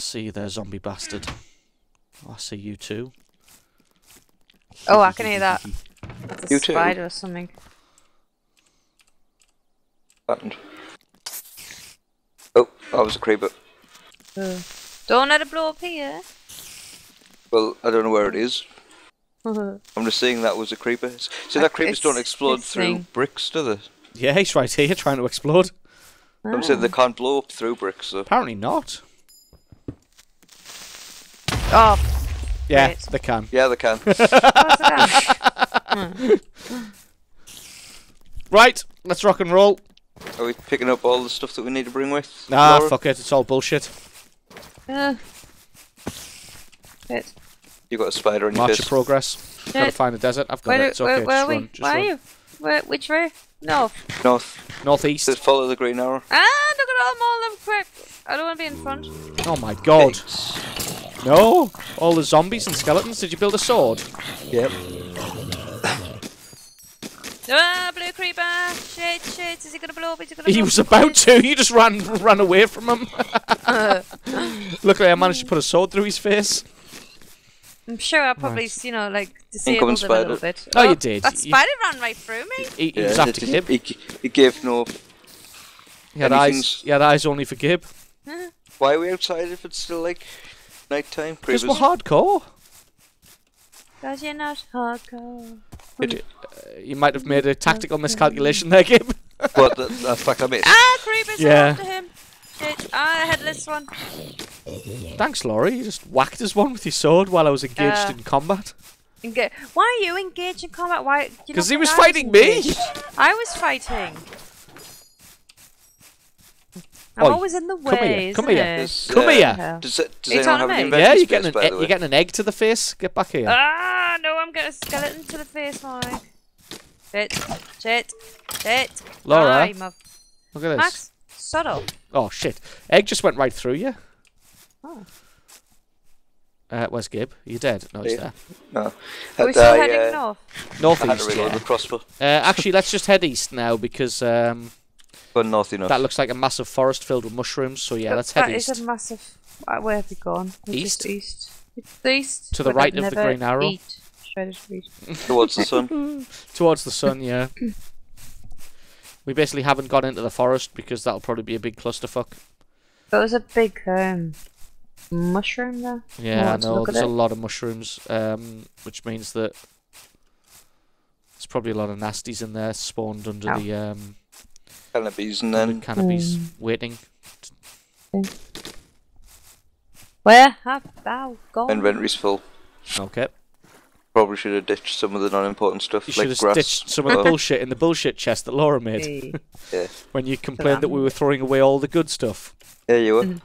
see you there, zombie bastard. Oh, I see you too. Oh, I can hear that. That's a You too. spider or something. Happened. Oh, that was a creeper. Uh, don't let it blow up here. Well, I don't know where it is. I'm just saying that was a creeper. See, that creepers don't explode through thing. bricks, do they? Yeah, he's right here trying to explode. I'm saying they can't blow up through bricks, so. Apparently not. Oh, Yeah, Right. they can. Yeah, they can. Right, let's rock and roll. Are we picking up all the stuff that we need to bring with? Nah, Laura? fuck it, it's all bullshit. Uh, shit. You got a spider in your March of progress. Gotta find the desert. I've got Where, it. do- It's okay. where, where just are we? run. Just Where run. are you? Where, which way? North. North. Northeast. Just follow the green arrow. Ah, look at all them, all them quick. I don't want to be in front. Oh my god. Pigs. No! All the zombies and skeletons. Did you build a sword? Yep. Ah, blue creeper. Shit, shit. Is he gonna blow up? Is he gonna He blow was up? about to. You just ran ran away from him. Luckily, I managed to put a sword through his face. I'm sure I probably, Right. you know, like disabled him a little spider. bit. Oh, you did. That You- spider ran right through me. He, he was after Gib. he, he gave no. He had eyes. He had eyes only for Gib. Why are we outside if it's still like night time? Because Creepers. we're hardcore. Cause you're not hardcore. It, uh, you might have made a tactical miscalculation there, Gib. But the, the fact I missed. Ah, creepers are Yeah. after him. Shit. Ah, headless one. Thanks, Laurie. You just whacked us one with your sword while I was engaged Uh, in combat. Enga- Why are you engaged in combat? Why? do you 'Cause not he was I fighting me. I was fighting. I'm Oi, always in the way. come here, come here. it? Does, Come uh, here. Yeah. Does, it, does you anyone talking have an to me? Yeah, inventory you're space, getting an by e- you're getting an egg to the face. Get back here. Ah, no, I'm getting a skeleton to the face, Mike. Shit, shit, shit. Laura, I'm Look at this. Max, shut up. Oh shit! Egg just went right through you. Oh. Uh, where's Gib? Are you dead? No, he's Yeah. there. No. Are we still I, heading uh, north? I had to Northeast. Yeah. the crossbow. Uh, actually, let's just head east now because um, But north enough. that looks like a massive forest filled with mushrooms. So yeah, That- let's head That is east. a massive. uh, Where have we gone? It's East? East. It's east. To the right I'd of the green arrow. Eat. Towards the sun. Towards the sun, yeah. we basically haven't gone into the forest because that'll probably be a big clusterfuck. There was a big um, mushroom there. Yeah, I know. There's a it. lot of mushrooms, um, which means that there's probably a lot of nasties in there spawned under Ow. the um, Canopies and under then canopies Mm. waiting. Where have thou gone? inventory's full. Okay. Probably should have ditched some of the non-important stuff You should like have grass. ditched some of the bullshit in the bullshit chest that Laura made Yeah. when you complained that we were throwing away all the good stuff. There you are. Mhm.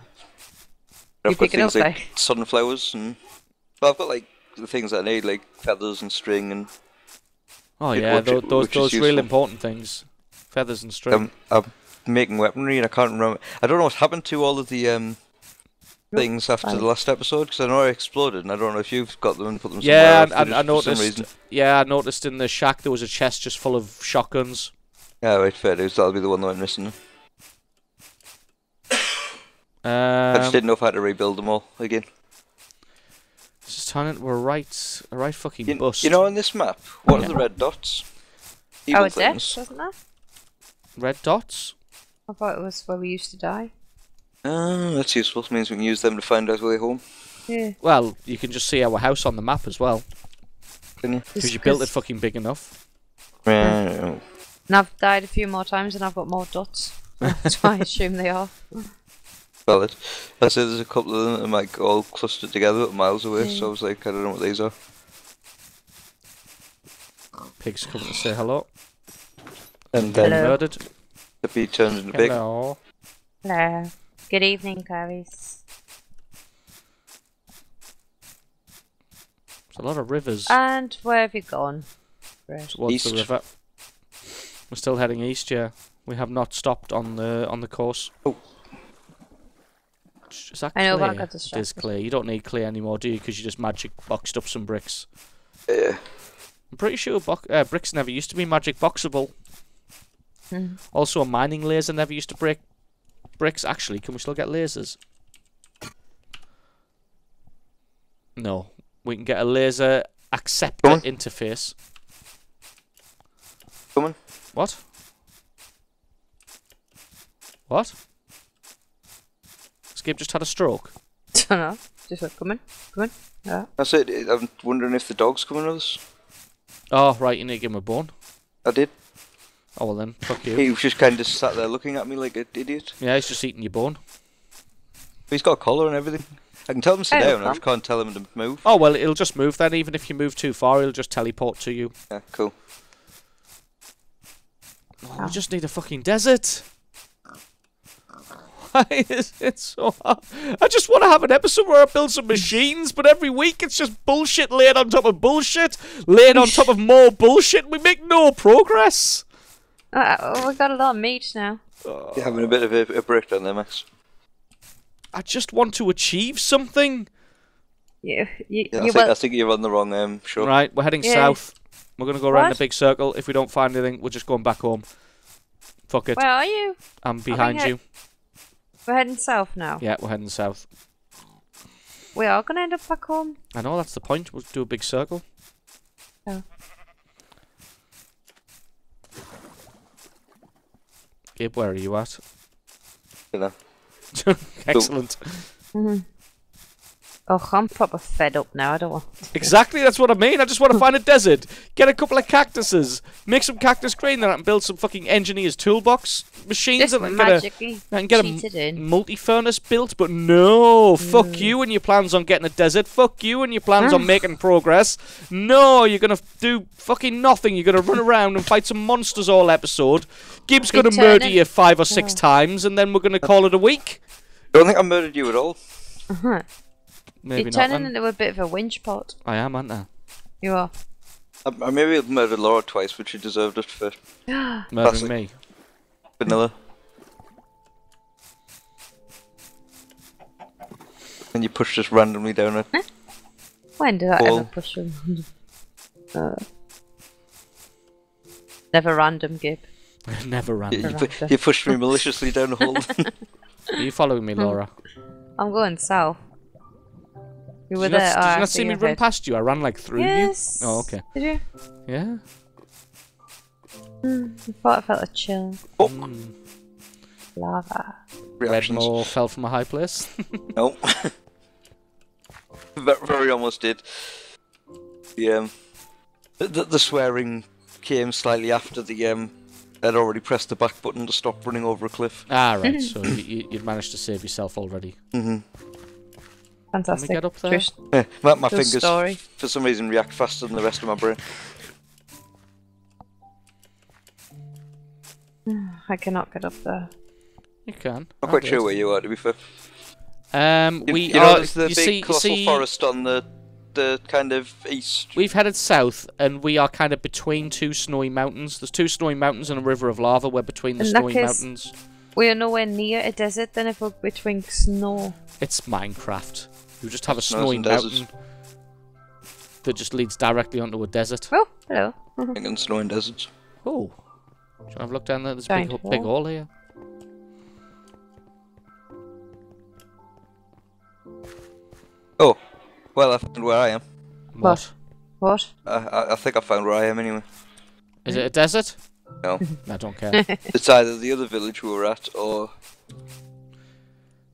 I've You got things up, like like- sunflowers and. Well, I've got like the things I need, like feathers and string, and Oh yeah, worked- those those, which is those real important things, feathers and string. I'm, I'm making weaponry, and I can't remember. I don't know what happened to all of the um things after fine. the last episode because I know I exploded, and I don't know if you've got them and put them yeah, somewhere. else, I, I, I just- for some noticed. reason. Yeah, I noticed in the shack there was a chest just full of shotguns. Yeah, right, fair dues. That'll be the one that went missing. I Um, just didn't know if I had to rebuild them all again. This is turning into a right, a right fucking You, bust. you know, on this map, what Yeah. are the red dots? Oh, Evil it's there, things. wasn't there? Red dots. I thought it was where we used to die. Ah, that's useful. means we can use them to find our way home. Yeah. Well, you can just see our house on the map as well Can you? because you built it fucking big enough. Yeah. And I've died a few more times and I've got more dots. That's why I assume they are. Valid. I said there's a couple of them that are like all clustered together but miles away, Mm. so I was like, I don't know what these are. Pigs coming to say hello. And then Hello. Murdered. the bee turns into big. Hello. Hello. Good evening, Clarice. There's a lot of rivers And where have you gone? Right. towards East. the river. We're still heading east. Yeah, we have not stopped on the on the course. Oh. Is that clear? I know, but I clay? got It is distracted. clay. You don't need clay anymore, do you? Because you just magic boxed up some bricks. Yeah. I'm pretty sure bo- uh, bricks never used to be magic boxable. Mhm. Also, a mining laser never used to break bricks. Actually, can we still get lasers? No. We can get a laser acceptor Come interface. Come on. What? What? Skip just had a stroke. Don't know. Just like, come in, come in. Yeah. That's it. I'm wondering if the dog's coming with us. Oh, right, you need to give him a bone. I did. Oh, well then, fuck you. He was just kind of sat there looking at me like an idiot. Yeah, he's just eating your bone. He's got a collar and everything. I can tell him to sit down. I just can't tell him to move. Oh, well, it'll just move then. Even if you move too far, it'll just teleport to you. Yeah, cool. Oh, we just need a fucking desert. Why is it so hard? I just want to have an episode where I build some machines, but every week it's just bullshit laid on top of bullshit, laid on top of more bullshit. We make no progress. Uh, oh, we got a lot of meat now. You're having a bit of a, a breakdown there, Max. I just want to achieve something. You, you, Yeah, I, you think, will. I think you're on the wrong um, show. Right, we're heading Yeah. south. We're gonna go around What? the big circle. If we don't find anything, we're just going back home. Fuck it. Where are you? I'm behind head- you. We're heading south now. Yeah, we're heading south. We are gonna end up back home. I know that's the point. We'll do a big circle. Oh. Gabe, where are you at? You know. Excellent. Mm-hmm. Oh, I'm proper fed up now. I don't want. Exactly, that's what I mean. I just want to find a desert, get a couple of cactuses, make some cactus green, then I can build some fucking engineer's toolbox machines Just and I can get a, can get a multi furnace built. But no, fuck you and your plans on getting a desert. Fuck you and your plans on making progress. No, you're gonna do fucking nothing. You're gonna run around and fight some monsters all episode. Gibbs gonna murder turning- you five or six Oh. times, and then we're gonna call it a week. Don't think I murdered you at all. Uh-huh. Maybe You're not. turning Then. into a bit of a winch pot. I am, aren't I? You are. I, I maybe murdered Laura twice, but she deserved it for Murdering Classic. me. vanilla. And you pushed us randomly down it. When did I Well- ever push him? uh, never random, Gib. Never ran. You, you, Random. you pushed me maliciously down the hole. Are you following me, hmm. Laura? I'm going south. You were did you there. not, did oh, you not see me run head. past you? I ran like through Yes. you. Oh, okay. Did you? Yeah. I thought I felt a chill. oh, Mm. Lava. reactions. Redmore fell from a high place. No. Ve- Very almost did. The, um, the, the, the swearing came slightly after the um, I'd already pressed the back button to stop running over a cliff. ah, right. So you, you, you'd managed to save yourself already. hmm Fantastic. get up there? Yeah, my my true fingers, story. for some reason, react faster than the rest of my brain. I cannot get up there. You can. Not I'll quite sure where you are, to be fair. Um, You, we you know, are. there's the you big see, colossal see, forest on the the kind of east. we've headed south, and we are kind of between two snowy mountains. There's two snowy mountains and a river of lava. We're between the In snowy case- mountains. We are nowhere near a desert then if we're between snow. It's Minecraft. You just have a Snows snowy and deserts. mountain that just leads directly onto a desert. Oh, hello. Mm-hmm. in snow and deserts. Oh. Do you want to have a look down there? There's a big, Giant big hole. hole here. Oh, well, I found where I am. What? What? I, I, I think I found where I am anyway. Is it a desert? No, I don't care. it's either the other village we were at or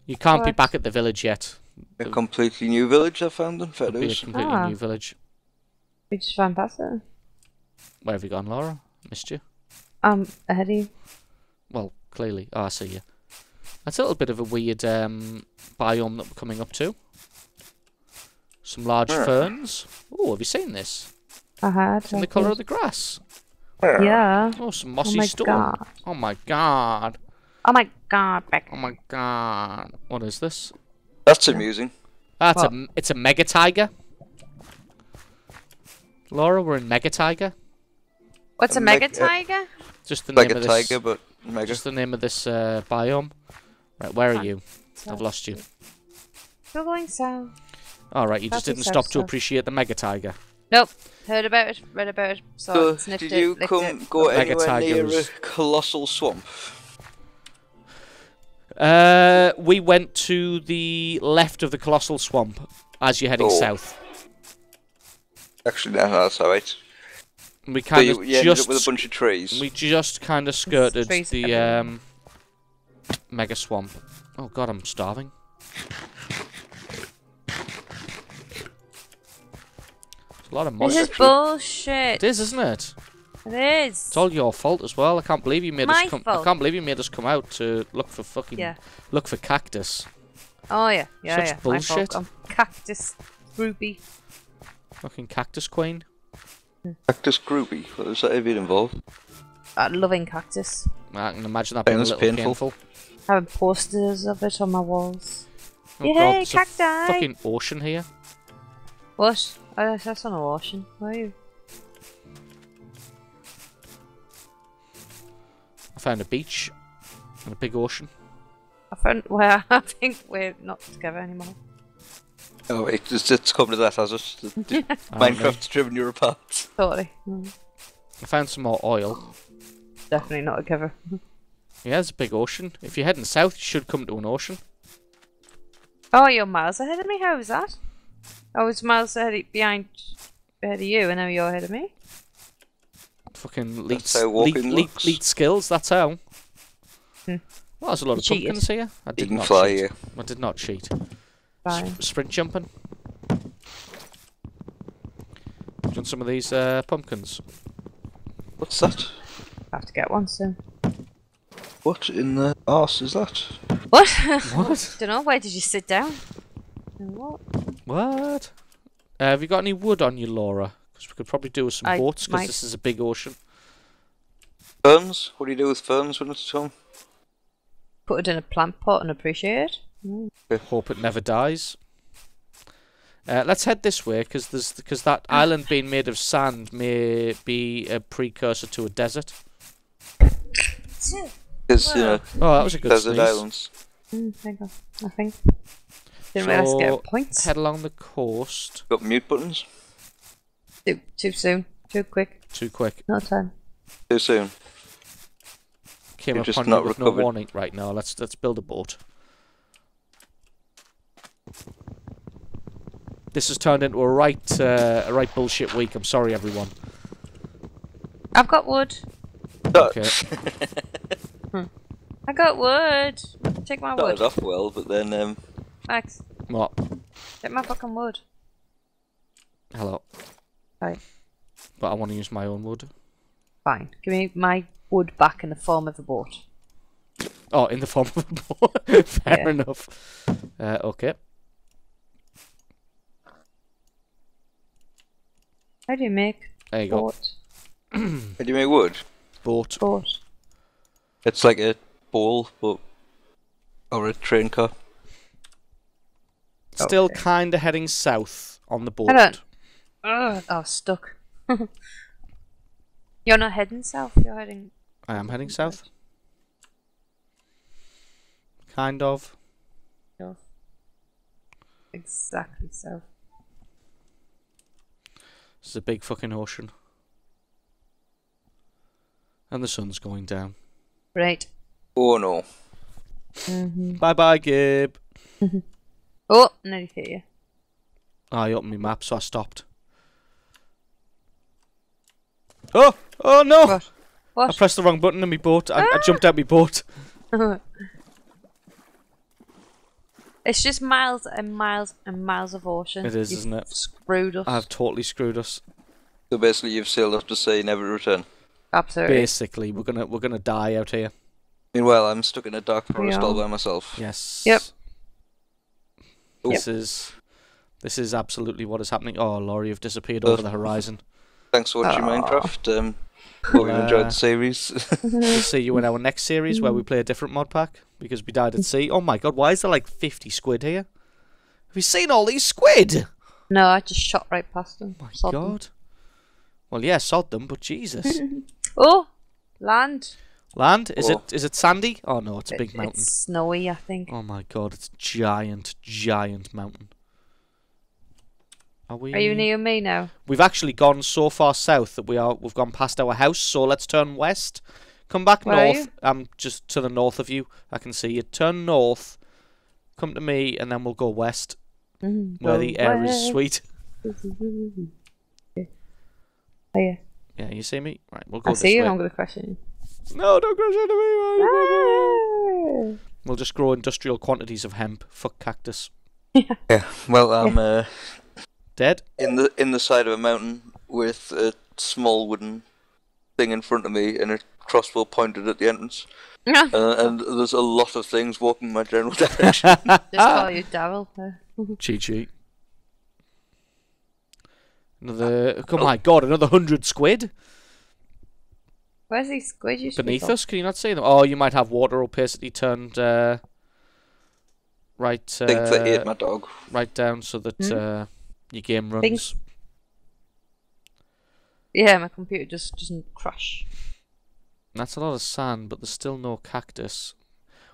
You can't be back at the village yet. A completely new village I found in fair It'll be a completely Ah. new village. We just ran past it. Where have you gone, Laura? Missed you. Um, ahead of you. Well, clearly. Oh, I see you. That's a little bit of a weird um, biome that we're coming up to. Some large Where? ferns. Oh, have you seen this? I had. It's in I the colour did. of the grass. Yeah. Oh, some Oh mossy my stone. god. Oh my god. Oh my god, Beck. Oh my god. What is this? That's amusing. That's What? a it's a mega taiga. Laura, we're in mega taiga. What's a, A mega meg- uh, tiger? Just the Like name of this. tiger, but mega. Just the name of this uh, biome. Right, where are Ah. you? I've lost you. We're going south. All right, you just didn't a stop south to appreciate the mega taiga. Nope. Heard about it, read about it, saw So, it, sniffed did it, you licked come it. go Mega anywhere near a tigers. colossal swamp? Uh, we went to the left of the colossal swamp. as you're heading Oh. south. Actually, no, that's alright. We So kind you, of you ended just up with a bunch of trees. we just kind of skirted the um, mega swamp. Oh god, I'm starving. There's a lot of This is bullshit. It is, isn't it? It is. It's all your fault as well. I can't believe you made My us come. I can't believe you made us come out to look for fucking Yeah. look for cactus. Oh yeah, yeah, Such yeah. My bullshit. fault. I'm cactus ruby. Fucking cactus queen. Cactus Groovy. What does that even involve? Uh, loving cactus. I can imagine that being a little painful. painful. Having posters of it on my walls. Oh Yay, god, there's a cacti! fucking ocean here. What? Oh, that's on a ocean. Where are you? Found a beach and a big ocean. I found where I think we're not together anymore. Oh, wait, it's, it's come to that, has it? The- the- Minecraft's driven you apart. Totally. Mm, I found some more oil. Definitely not together. Yeah, there's a big ocean. If you're heading south, you should come to an ocean. Oh, you're miles ahead of me. How was that? I was miles ahead of, behind ahead of you, and now you're ahead of me. Fucking lead, That's lead, lead, lead skills, that's how. Hmm. Well, there's a lot of Cheated. pumpkins here. I You did can not fly cheat. here. I did not cheat. Fine. S- sprint jumping. Do you want some of these uh, pumpkins? What's that? I have to get one soon. What in the arse is that? What? What? Don't know. Where did you sit down? And What? What? Uh, have you got any wood on you, Laura? Because we could probably do with some I boats, because might. this is a big ocean. Ferns? What do you do with ferns when it's home? Put it in a plant pot and appreciate it. Hope it never dies. Uh, let's head this way, because there's because that island being made of sand may be a precursor to a desert. Because, you know, Oh, that was a good desert sneeze. islands. Mm, hang on. Nothing. Didn't realise to So, get points. Head along the coast. Got mute buttons? Too, too soon. Too quick. Too quick. No time. Too soon. Came You've just upon not with recovered. no warning. Right now, let's let's build a boat. This has turned into a right uh, a right bullshit week. I'm sorry, everyone. I've got wood. Okay. I got wood. Take my wood. Started off well, but then um, Max, What? take my fucking wood. Hello. Right. But I want to use my own wood. Fine. Give me my wood back in the form of a boat. Oh, in the form of a boat. Fair Yeah. enough. Uh, okay. How do you make There you go. boat? how do you make wood? Boat. Boat. It's like a bowl, but or a train car. Still Okay. kind of heading south on the boat. Hold on. Ugh, oh, stuck. you're not heading south. You're heading. I am heading south. Kind of. north. Exactly south. This is a big fucking ocean. And the sun's going down. Right. Oh no. Mm-hmm. Bye bye, Gabe. Oh, nearly hit you. I opened my map, so I stopped. Oh! Oh no! What? I pressed the wrong button in my boat. I, I jumped out my boat. it's just miles and miles and miles of ocean. It is, You've isn't it? Screwed us. I've totally screwed us. So basically, you've sailed off to sea, never return. Absolutely. Basically, we're gonna we're gonna die out here. Meanwhile, I'm stuck in a dark forest all by myself. Yes. Yep. This is this is absolutely what is happening. Oh, Laurie, you've disappeared Uh, over the horizon. Thanks for watching Aw. Minecraft. Um, hope you enjoyed Uh, the series. We'll see you in our next series where we play a different mod pack because we died at sea. Oh my god, why is there like 50 squid here? Have you seen all these squid? No, I just shot right past them. My Sod them. god. Well, yeah, sod them, but Jesus. Oh, land. Land? Is Oh. it is it sandy? Oh no, it's a It- big mountain. It's snowy, I think. Oh my god, it's a giant, giant mountain. Are we? Are you near me now? We've actually gone so far south that we are we've gone past our house. So let's turn west. Come back Where are north. you? I'm just to the north of you. I can see you. Turn north. Come to me, and then we'll go west. Mm, where go the air is sweet. Oh yeah, Yeah, you see me? Right, we'll go I see you. way. I'm gonna crash it. No, don't crash into me. Ah. We'll just grow industrial quantities of hemp. Fuck cactus. Yeah. yeah. Well, I'm uh, Dead? in the in the side of a mountain with a small wooden thing in front of me and a crossbow pointed at the entrance. Ah. Uh, and there's a lot of things walking in my general direction. Just call you Daryl. uh. Cheat sheet. Another. Oh my god, another hundred squid Where's these squid you beneath us. Can you not see them? Oh, you might have water opacity turned uh, right, I think they ate uh, my dog. right down so that Hmm? uh, your game runs. Think- Yeah, my computer just doesn't crash. That's a lot of sand, but there's still no cactus.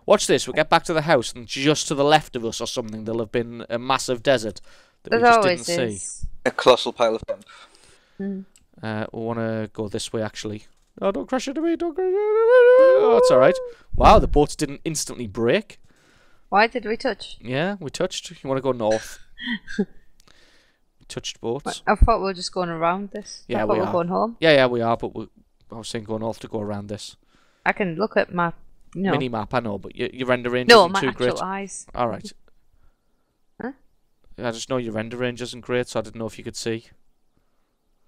Watch this. We'll get back to the house, and just to the left of us or something, there'll have been a massive desert that There we just always didn't see. A colossal pile of hemp. Hmm. Uh, we want to go this way, actually. Oh, don't crash into me! Don't crash into me! Oh, it's all right. Wow, the boats didn't instantly break. Why did we touch? Yeah, we touched. You want to go north? we touched boats. I thought we were just going around this. Yeah, I thought we we were are. going home. Yeah, yeah, we are. But we, I was saying go north to go around this I can look at my no, mini map. I know, but your, your render range no, isn't my too actual great. eyes. All right. Huh? I just know your render range isn't great, so I didn't know if you could see.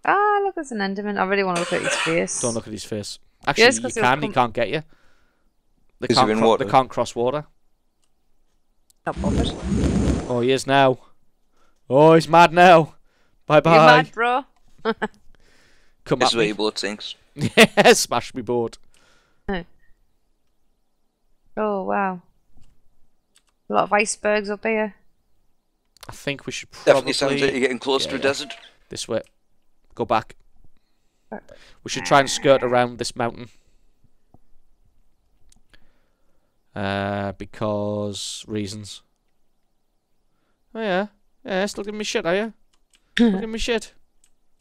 Ah, look, there's an Enderman. I really want to look at his face. Don't look at his face. Actually, Yes, you 'cause he'll can. He can't get you. They Is can't. cro- water? They can't cross water. Not bothered. Oh, he is now. Oh, he's mad now. Bye bye. You bye. mad, bro? Come This at is where me. your boat sinks. yeah, smash me board. Oh wow. A lot of icebergs up here. I think we should probably Definitely sounds like you're getting close Yeah, to a yeah. desert. this way. Go back. We should try and skirt around this mountain. Uh, because reasons. Oh yeah, yeah. Still giving me shit, are you? Still giving me shit.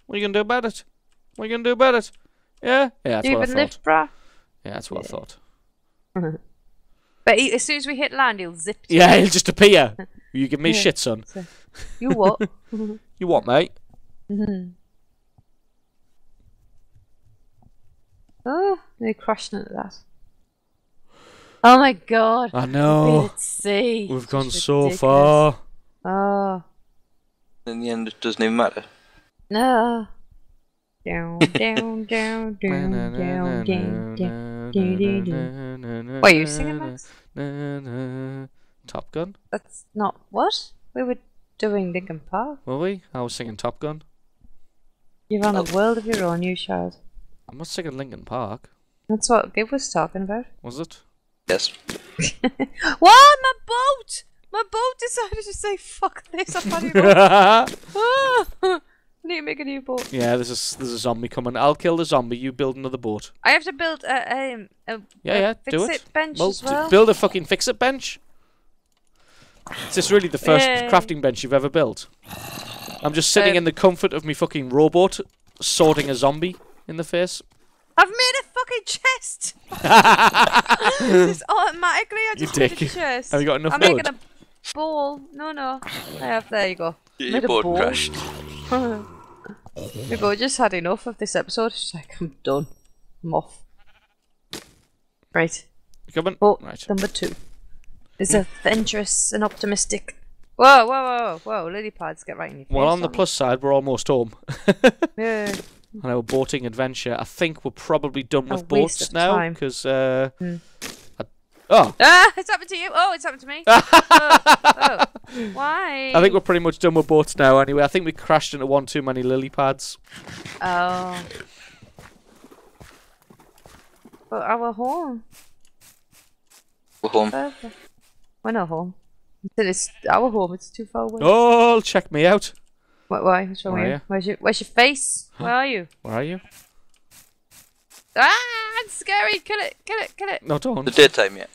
What are you gonna do about it? What are you gonna do about it? Yeah, yeah. That's Do you what I even thought. lift, brah? Yeah, that's what I thought. But he, as soon as we hit land, he'll zip. to Yeah, you. he'll just appear. You give me Yeah. shit, son. You what? You what, mate? Mm-hmm. oh, they crashed into that. Oh my god. I Being know. at sea. We've It's gone so ridiculous. far. In the end, it doesn't even matter. no. Down, down, down, down, down, down, down. do, do, do. Are you singing, Max? Top Gun? That's not what we were doing. Linkin Park. Were we? I was singing Top Gun. You're on a world of your own, you child. I'm not singing Linkin Park, That's what Gib was talking about. was it? Yes. What? My boat! My boat decided to say fuck this. I'm funny boat. Ah! I need to make a new boat. yeah, there's a, there's a zombie coming. I'll kill the zombie. You build another boat. I have to build a, um, a, Yeah, a yeah, do fix it. bench Well, as well. build a fucking fix-it bench. Is this really the first Yay. crafting bench you've ever built? I'm just sitting Um, in the comfort of my fucking rowboat, sorting a zombie in the face. I've made a fucking chest. Just automatically, I You just made a chest. Have you got enough I'm wood? making a bowl. No, no. I have. There you go. Your Made a boat bowl. crashed. We go. Just had enough of this episode. She's like, I'm done. I'm off. Right. You coming? Boat Right. number two is adventurous and optimistic. Whoa, whoa, whoa, whoa! Lily pads get right in your face. Well, on the don't plus side, we're almost home. Yeah. on our boating adventure. I think we're probably done A with waste boats now because. Uh, Hmm. I- oh, Ah, it's happened to you. Oh, it's happened to me. oh, oh. Why? I think we're pretty much done with boats now. Anyway, I think we crashed into one too many lily pads. Oh. But our home. We're home. Further. We're not home. Until it's our home. It's too far away. Oh, check me out. What? Why? What's wrong Where with you? you? Where's your Where's your face? Where are you? Where are you? Ah, it's scary. Kill it. Kill it. Kill it. No, The don't. The daytime yet.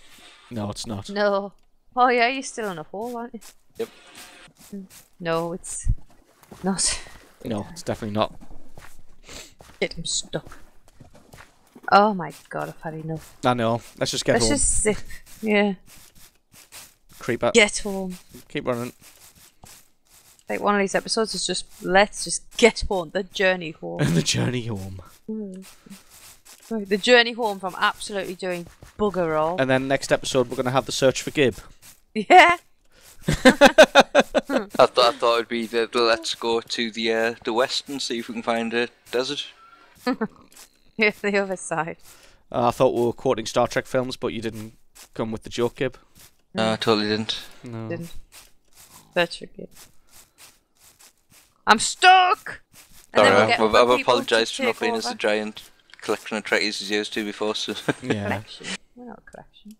No, it's not. No. Oh yeah, you're still in a hole, aren't you? Yep. Mm. No, it's not. No, it's definitely not. Shit, I'm stuck. Oh my god, I've had enough. I know. Let's just get Let's home. just zip. Yeah. Creeper. Get home. Keep running. Like one of these episodes is just let's just get home, the journey home. the journey home. The journey home from absolutely doing bugger all. And then next episode, we're going to have the search for Gib. yeah. I thought I thought it'd be the, the let's go to the uh, the west and see if we can find a desert. Yeah, the other side. Uh, I thought we were quoting Star Trek films, but you didn't come with the joke, Gib. No, I totally didn't. No. Didn't. That's tricky. I'm stuck! And then Sorry, we'll I've, get I've, other I've people apologised for not take being as a giant collection of Trekkies as you used to before. So Yeah. Collection. We're not a collection.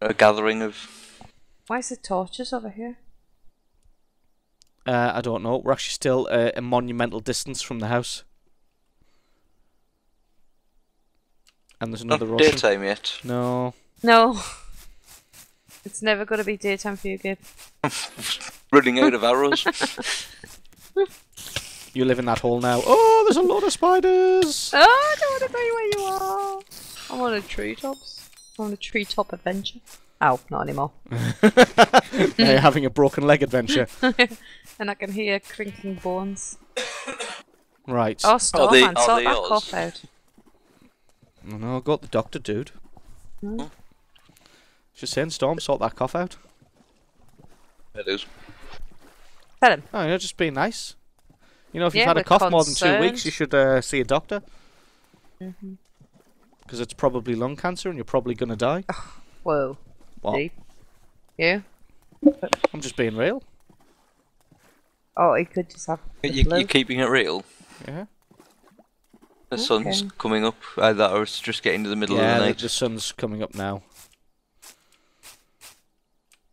a gathering of Why is the torches over here? Uh, I don't know. We're actually still uh, a monumental distance from the house. And there's not another Russian. daytime yet. No. No. It's never going to be daytime for you, Gib. Running out of arrows. You live in that hole now. Oh, there's a lot of spiders! Oh, I don't want to be where you are. I'm on a treetops. I'm on a treetop adventure. Oh, not anymore. now you're having a broken leg adventure. and I can hear crinking bones. Right. Oh, stop, they- man. are Sort they that yours? cough out. No, no, got the doctor, dude. Hmm? Just saying, Storm, sort that cough out. it is. Tell him. Oh, you're just being nice. You know, if you've Yeah, had a we're cough more than two weeks, you should uh, see a doctor. Mm-hmm. Because it's probably lung cancer and you're probably going to die. Whoa. What? Deep. You? I'm just being real. Oh, he could just have. You, you're keeping it real. Yeah. The sun's coming up. Either or it's just getting to the middle yeah, of the the, night. the sun's coming up now.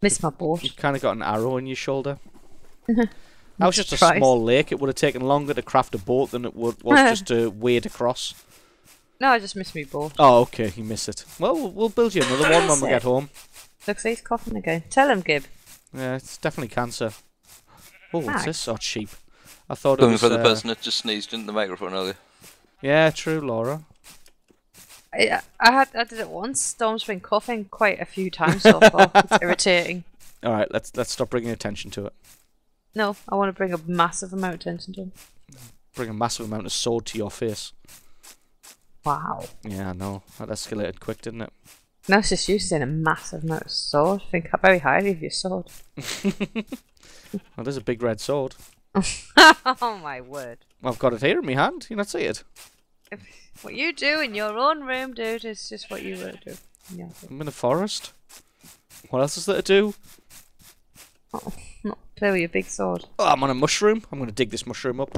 Miss my boat. You've kind of got an arrow in your shoulder. that was just a Tries. small lake. It would have taken longer to craft a boat than it would was just to wade across. No, I just missed my boat. Oh, okay, you missed it. Well, we'll- we'll build you another one when we Is get home. Looks like he's coughing again. Tell him, Gib. Yeah, it's definitely cancer. Oh, what's this sort sheep? I thought it was. for the uh, person that just sneezed into the microphone earlier. Yeah, true, Laura. I, I had I did it once. Storm's been coughing quite a few times so far. it's irritating. All right, let's let's stop bringing attention to it. No, I want to bring a massive amount of attention to him. Bring a massive amount of sword to your face. Wow. Yeah, I know. That escalated quick, didn't it? No, it's just you saying a massive amount of sword. Think very highly of your sword. Well, there's a big red sword. oh my word. I've got it here in my hand. You not see it? What you do in your own room, dude, is just what you would do. in. I'm in a forest. What else is there to do? Play with your big sword. Oh, I'm on a mushroom. I'm going to dig this mushroom up.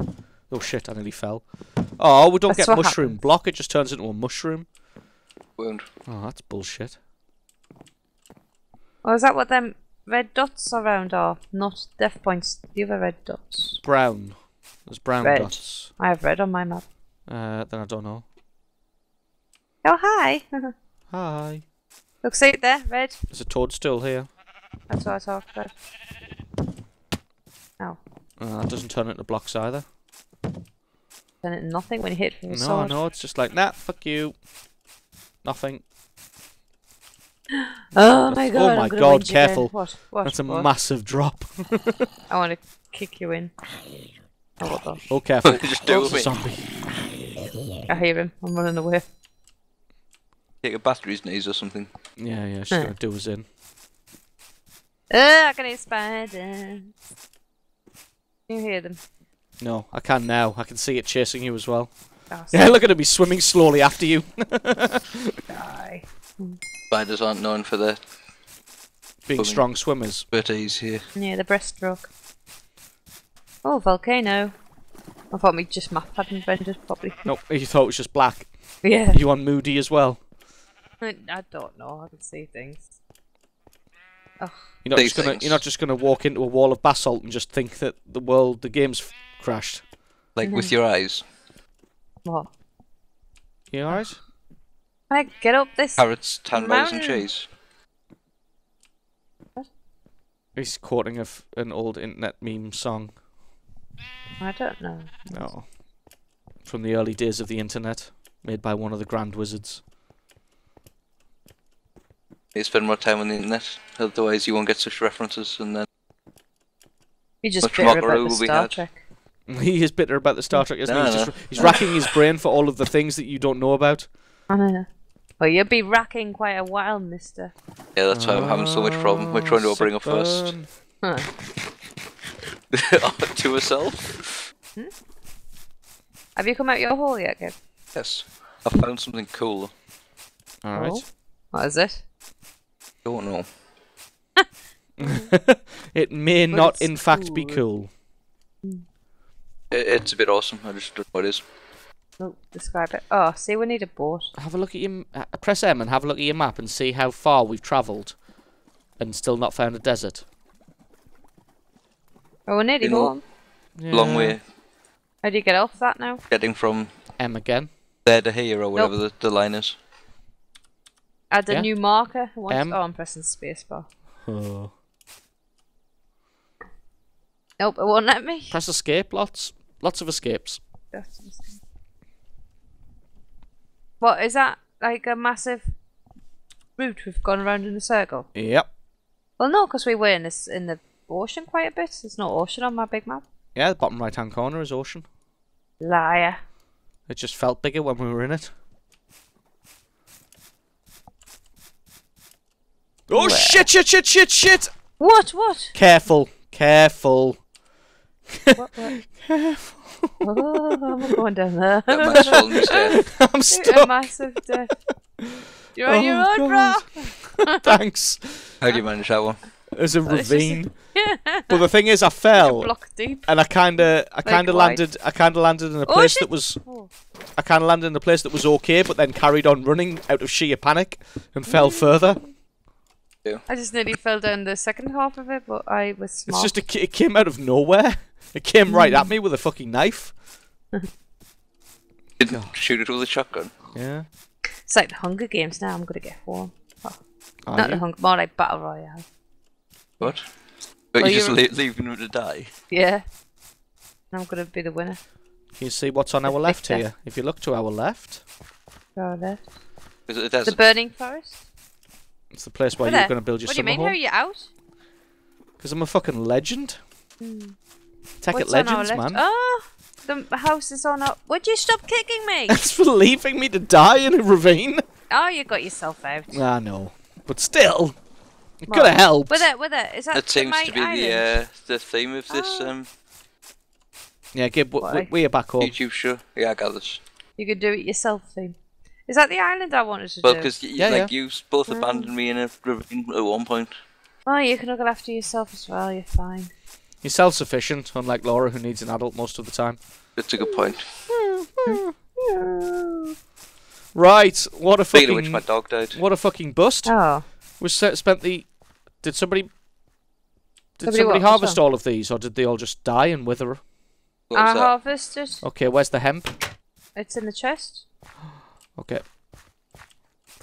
Oh shit, I nearly fell. Oh, we don't That's get mushroom happens. block. It just turns into a mushroom. Wound. Oh, that's bullshit. Oh, is that what them red dots around are? Not death points. The other red dots. Brown. There's brown Red. dots. I have red on my map. Uh, then I don't know. Oh, hi. Hi. Look, see it there, red. There's a toadstool here. That's what I talked about. Oh, Uh, that doesn't turn into blocks either. then it nothing when you hit it with a No, sword. no, it's just like, nah, fuck you. Nothing. Oh my god! Oh my I'm gonna God, whinge again. careful. What? What? That's a what? massive drop. I want to kick you in. Oh, what the? Oh, careful. Just do It's a it. zombie. I hear him. I'm running away. Take a battery's knees or something. Yeah, yeah, she's Huh. gonna do us in. Ah, I can hear spiders. Can you hear them? No, I can now. I can see it chasing you as well. Oh, Yeah, look at it be swimming slowly after you. die. Spiders aren't known for their Being strong swimmers. expertise here. Yeah, the breaststroke. Oh, volcano. I thought we just map hadn't rendered properly. Nope, you thought it was just black. Yeah. You on Moody as well? I I don't know. I can see things. Oh, You're not These just gonna things. you're not just gonna walk into a wall of basalt and just think that the world the game's f- crashed. Like with Mm-hmm. your eyes. what? You alright? Can I get up this? Carrots, tannenballs and Mountain. cheese. He's quoting a f- an old internet meme song. I don't know. No. From the early days of the internet, made by one of the grand wizards. You spend more time on the internet, otherwise you won't get such references, and then You just Much bitter about the Star. Trek. He is bitter about the Star mm. Trek, isn't he? No, He's, no. just, he's racking his brain for all of the things that you don't know about. I know. Well, you'll be racking quite a while, mister. yeah, that's why I'm having so much problem. We're trying to ah, bring her first Huh. Oh, to herself. Hmm? Have you come out your hole yet, Gabe? Yes, I found something cool. All right. Oh. What is it? Don't know. It may But not, it's in fact, be cool. cool. It's a bit awesome. I just don't know what it is. Oh, describe it. Oh, see, we need a boat. Have a look at your. uh, Press M and have a look at your map and see how far we've travelled, and still not found a desert. Oh, we're nearly You know- home. Long way How do you get off that now? getting from M again. there to here or whatever the, the line is. Add a Yeah. new marker. Once- M. Oh, I'm pressing spacebar. Oh. Nope, it won't let me. Press escape. Lots, lots of escapes. That's a mistake. What is that? Like a massive route we've gone around in a circle? Yep. Well, no, because we were in this in the ocean quite a bit. There's no ocean on my big map. Yeah, the bottom right hand corner is ocean. Liar. It just felt bigger when we were in it. Oh Where? shit! Shit! Shit! Shit! Shit! What? What? Careful! Careful! what, what? oh, I'm not going down there. That man's fallen. I'm a massive death. You're on your Oh, own, God. Thanks. How do you manage that one? There's a it's just- ravine. but the thing is, I fell, Block deep. and I kind of, I kind of landed, I kind of landed in a Oh, place shit. that was, Oh. I kind of landed in a place that was okay, but then carried on running out of sheer panic and fell mm. further. I just nearly fell down the second half of it, but I was It's just, a, it came out of nowhere. It came right at me with a fucking knife. Didn't shoot it with a shotgun. Yeah. It's like the Hunger Games now. I'm gonna get home. Are Not the you? Hunger, more like Battle Royale. What? But Well, you're just you're- le- leaving them to die. Yeah. And I'm gonna be the winner. Can you see what's on our left here? If you look to our left, Go left. Is it a The? Burning Forest. It's the place where Where you're going to build your What do you summer mean? How are you out? Because I'm a fucking legend. Tech What's it legends, left? man. Oh, the house is on up. Would you stop kicking me? That's for leaving me to die in a ravine. oh, you got yourself out. I know, but still, it could What? have helped. With it, with it. Is that That seems to be island? the uh, the theme of this Oh. um, Yeah, Gib, w- we are back home. YouTube show. Yeah, I got this. You could do it yourself theme. Is that the island I wanted to Well, do? because Yeah, like yeah. you both mm. abandoned me in a ravine at one point. Oh, you can look after yourself as well. You're fine. You're self-sufficient, unlike Laura, who needs an adult most of the time. That's a good point. Right, what a fucking. of which, my dog died. what a fucking bust. Oh, We spent the. Did somebody? Did Somebody somebody harvest all of these, or did they all just die and wither? What I that? harvested. Okay, where's the hemp? It's in the chest. Okay.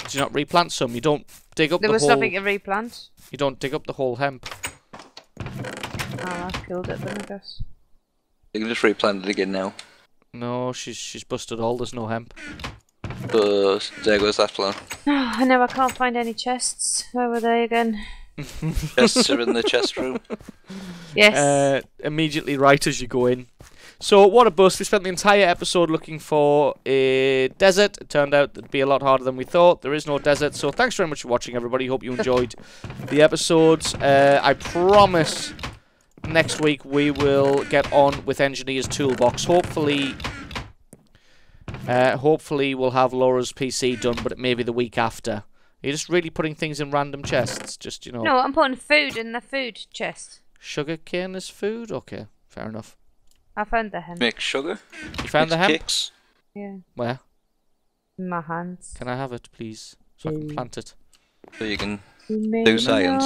Do you not replant some? You don't dig up There the was whole. nothing to replant. You don't dig up the whole hemp. Oh, I killed it then, I guess. You can just replant it again now. No, she's she's busted all. There's no hemp. But there goes that plan. I know I can't find any chests. Where were they again? Chests are in the chest room. Yes. uh, immediately right as you go in. So what a bust! We spent the entire episode looking for a desert. It turned out it'd be a lot harder than we thought. There is no desert. So thanks very much for watching, everybody. Hope you enjoyed the episodes. Uh, I promise next week we will get on with Engineer's Toolbox. Hopefully, uh, hopefully we'll have Laura's PC done, but it may be the week after. You're just really putting things in random chests. Just you know, no, I'm putting food in the food chest. sugar cane is food. Okay, fair enough. I found the hen. Make sugar. You found the make hemp? Cakes. Yeah. Where? In my hands. Can I have it, please? So I can plant it. So you can. You Do science.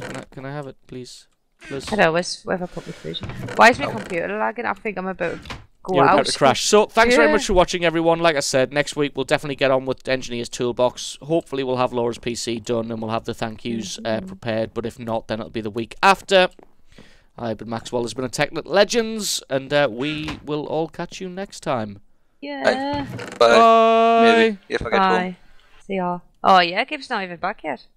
Can I, can I have it, please? Please. I don't know, where's, where have I put my food? Why is my computer lagging? I think I'm about to go You're out. about to crash. So, thanks very much for watching, everyone. Like I said, next week we'll definitely get on with Engineer's Toolbox. Hopefully, we'll have Laura's PC done and we'll have the thank yous uh, prepared. But if not, then it'll be the week after. I've been Maxwell. Has been a Tekkit Legends, and uh, we will all catch you next time. Yeah. Bye. Bye. Maybe if I get home. Bye. See ya. Oh yeah, Gibbs not even back yet.